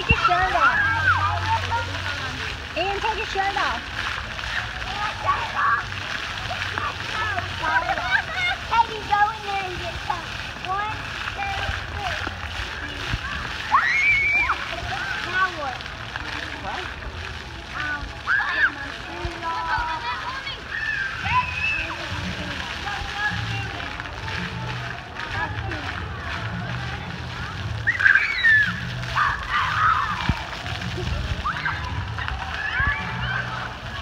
shirt off. Ian, take your shirt off.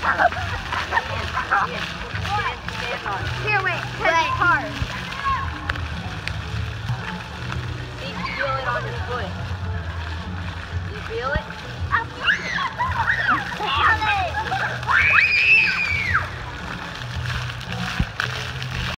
Here, wait, on your foot. You feel it?